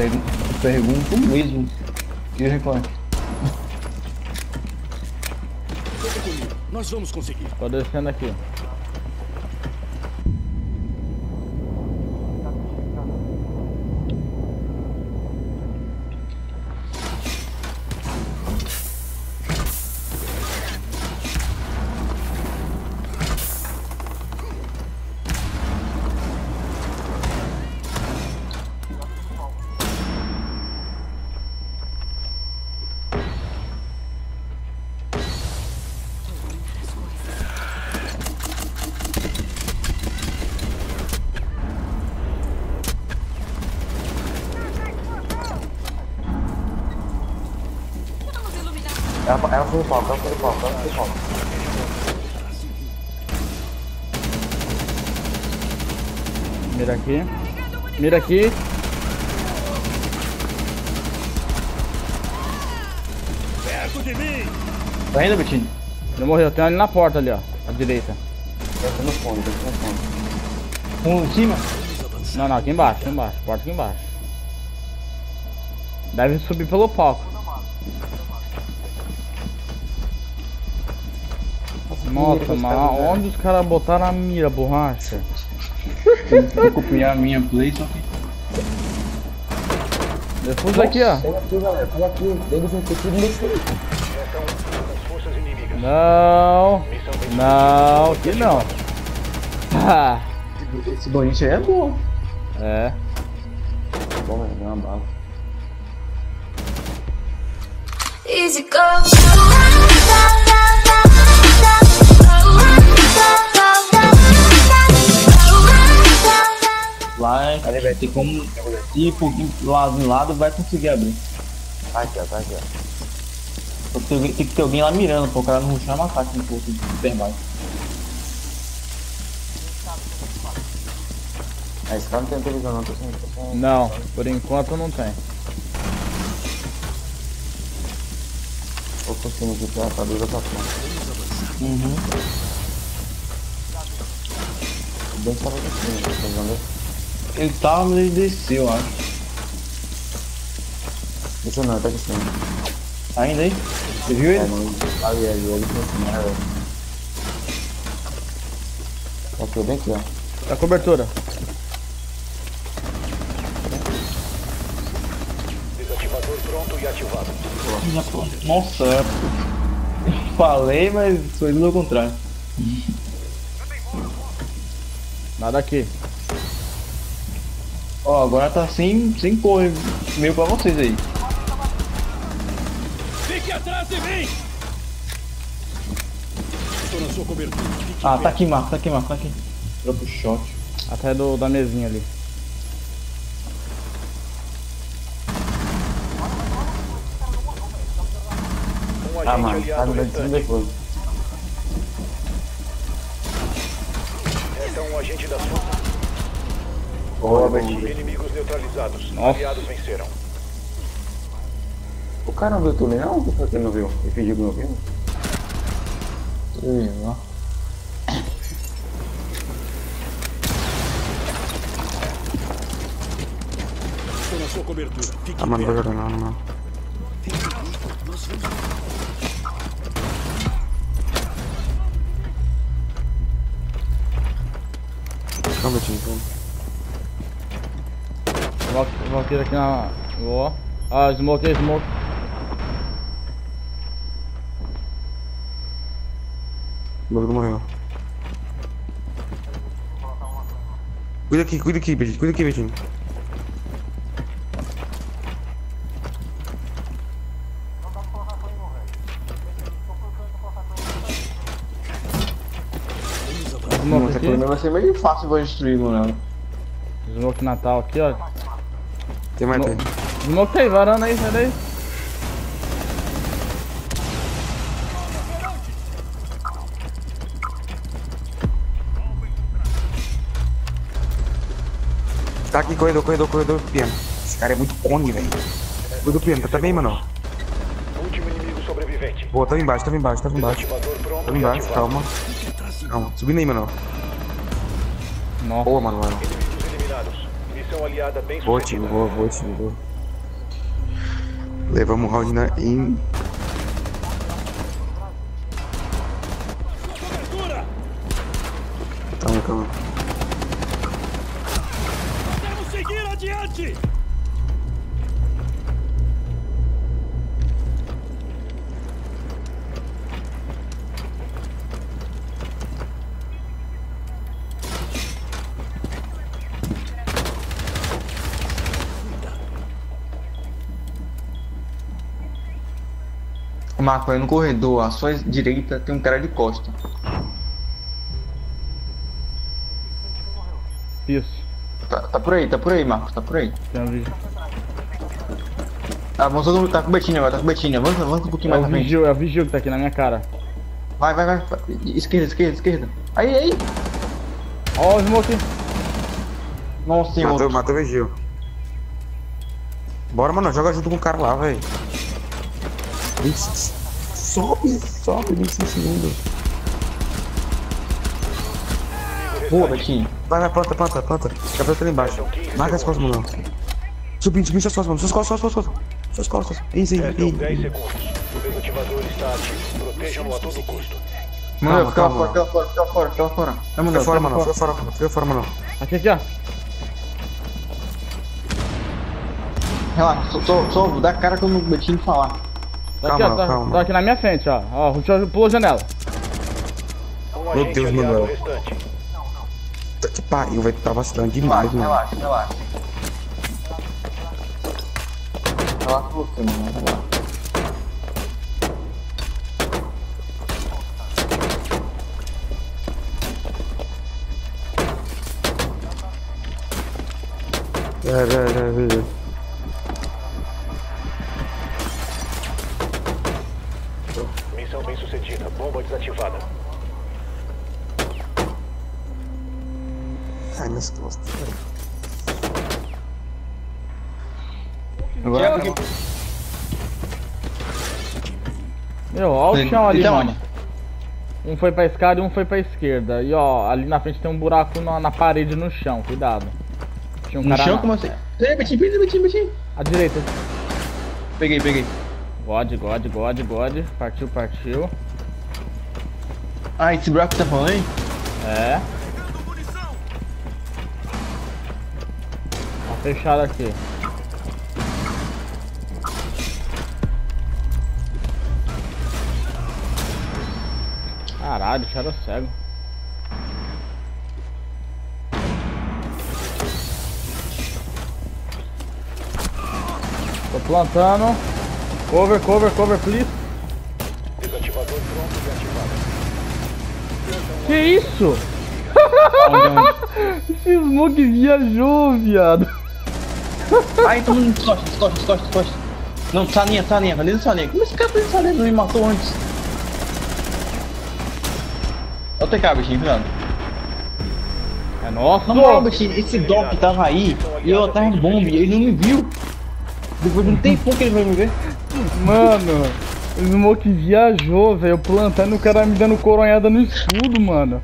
pergun pergunto mesmo. Que reclame. Nós vamos conseguir. Tô descendo aqui. Ela, ela foi o palco, ela foi o palco, ela foi o palco. Mira aqui. Mira aqui. Perto de mim! Tá indo, Betinho? Ele morreu. Tem um ali na porta ali, ó. À direita. Desce no fundo, desce no fundo. Um em cima? Não, não, aqui embaixo, aqui embaixo. Porta aqui embaixo. Deve subir pelo palco. Nossa, mas onde os caras botaram a mira, borracha? Vou copiar a minha play, só que. Defusa aqui, ó. Pega aqui, galera, pega aqui. Eles vão ter tudo nesse aí. Não. Não, aqui não. Ah, Esse bonito aí é bom. é. Bom, velho, deu uma bala. Easy go. É, ter como. Tipo, lado em lado vai conseguir abrir. Tá aqui, ó, tá aqui, ó. Só que Tem, alguém- tem que ter alguém lá mirando, pô. O cara não ruxar matar aqui no posto de termal. Ah, esse cara não tem televisão não, tô sem... Tô sem... Não, por enquanto não tem. Tô conseguindo aqui pra pra abrir outra frente. Uhum. Bem que tava aqui, tá vendo? Ele tava, mas ele desceu, eu acho. Isso não, tá. Tá indo aí? Você viu ele? não, ali, ali, ali, assim, né, velho. Tá aqui, bem aqui, ó. Tá cobertura. Desativador pronto e ativado. Nossa, é, eu falei, mas foi do contrário. Nada aqui. Ó, agora tá sem, sem cor, meio pra vocês aí. Fique atrás de mim! Estou na sua cobertura. Ah, tá aqui, Marco, tá aqui, Marco, tá aqui. Dropa o shot. Até do, da mesinha ali. Um Ah, agente mano, tá no restante. depois. Resta um agente das forças. Boa, Betinho. Inimigos neutralizados. Nossa. Aliados venceram. O cara não viu tudo não? Ou foi que ele não viu? Ele fingiu que não viu? Ih, ó. Estou na sua cobertura. Fique Ah, mano, não jogar não, não. Calma, Betinho, calma. Smoke, smoke aqui na. Boa. Ah, smoke aí, smoke. O bagulho morreu. Cuida aqui, cuida aqui, Betinho. Cuida aqui, Betinho. Smoke Nossa, aqui. vai ser meio fácil pra destruir, mano. Smoke natal aqui, ó. Tem mais. Smoke aí, varanda aí, sai daí. Tá aqui, corredor, corredor, corredor, piano. Esse cara é muito cone, velho. Corredor piano, tá, tá bem, mano? Último inimigo sobrevivente. Boa, tava embaixo, tava embaixo, tava embaixo. Tava embaixo, calma. Calma, subindo aí, mano. Nossa. Boa, mano, mano missão aliada bem Vou, time, vou, vou, time, vou. Levamos o round na in. Calma, calma. Podemos seguir adiante! Marco, aí no corredor, à sua direita tem um cara de costa. Isso. Tá, tá por aí, tá por aí, Marcos, tá por aí. Tem um vídeo. Ah, vamos todo mundo, tá com o Betinho agora, tá com o Betinho. Avança, avança um pouquinho É mais o na frente. vigil, é o vigil que tá aqui na minha cara. Vai, vai, vai. Esquerda, esquerda, esquerda. Aí, aí. Ó o smoke. Nossa, tem Matou, matou o Vigil. Bora, mano, joga junto com o cara lá, velho. 26. Sobe, sobe, 25 segundos. Boa, Betinho. Vai, vai, planta, planta, planta. Fica planta ali embaixo. Marca as costas, mano. Subindo, subindo suas costas, mano. Suas costas, suas costas, suas costas. Isso aí, Restam aí. 10 segundos. O desativador está ativo. Protejam-no a todo custo. Mano, fica fora, fica lá fora, fica lá fora, fica lá fora. Fica mano, fora, mano. Fica fora. Fica fora, mano. Aqui, aqui, ó. Relaxa, só, só, dá a cara quando o Betinho falar. Tá Calma, aqui, ó. Tá, calma. tá aqui na minha frente, ó. Ó, o Ruxo pulou a janela. Um Meu Deus, restante. Puta que pariu, velho. Tá vacilando Relaxa, demais, mano. relaxa, relaxa. Relaxa você, mano, relaxa. É, é, é, Missão bem sucedida. Bomba desativada. Ai, minhas costas. Agora, Meu, ó o chão ali, mano. Um foi pra esquerda e um foi pra esquerda. E ó, ali na frente tem um buraco na, na parede no chão, cuidado. Tinha um No cara chão, na- como assim? À direita. Peguei, peguei. God, God, God, God. Partiu, partiu. Ah, esse buraco tá falando aí? É. Tá fechado aqui. Caralho, deixaram cego. Tô plantando. Cover, cover, cover, please. Desativador pronto e ativado. Que isso? Esse smoke viajou, viado. Ai, todo mundo descosta, descosta, descosta, descosta. Não, salinha, salinha, ali na salinha. Como esse cara fez salinha? Não me matou antes. Olha o TK, Betinho, cuidado. É nosso. Na moral, Betinho, esse Doc tava aí e eu tava em bomba e ele não me viu. Depois de um tempão que ele vai me ver. Mano, o Smoke viajou, velho. Plantando o cara me dando coronhada no escudo, mano.